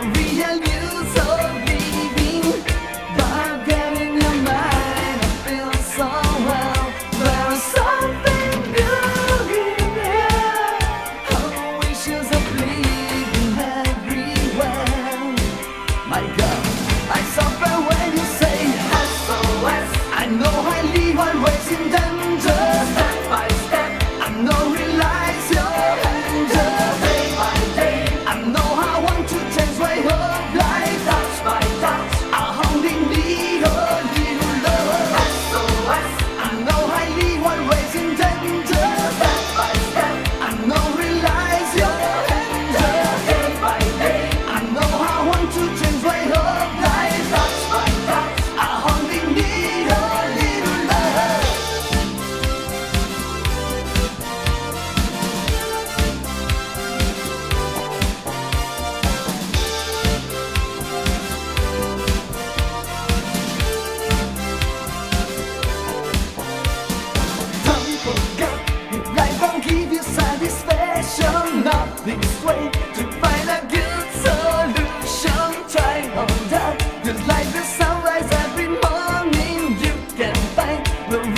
the real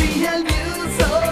real use